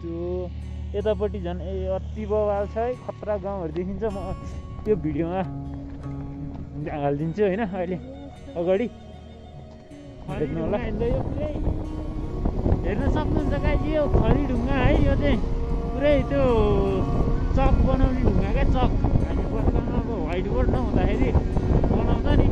त्यो यतापट्टि झन् ए अति बवाल छ है खतरा गाउँहरू देखिन्छ। म त्यो भिडियोमा हालिदिन्छु होइन अहिले। अगाडि। हेर्नु होला। हेर्न सक्नुहुन्छ गाइजी यो खरी ढुङ्गा है यो चाहिँ पुरै त्यो चक बनाउने ढुङ्गा क्या चक। हामी बर्खामा अब व्हाइट बोर्ड नहुँदाखेरि बनाउँछ नि।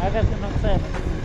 A ver não serve.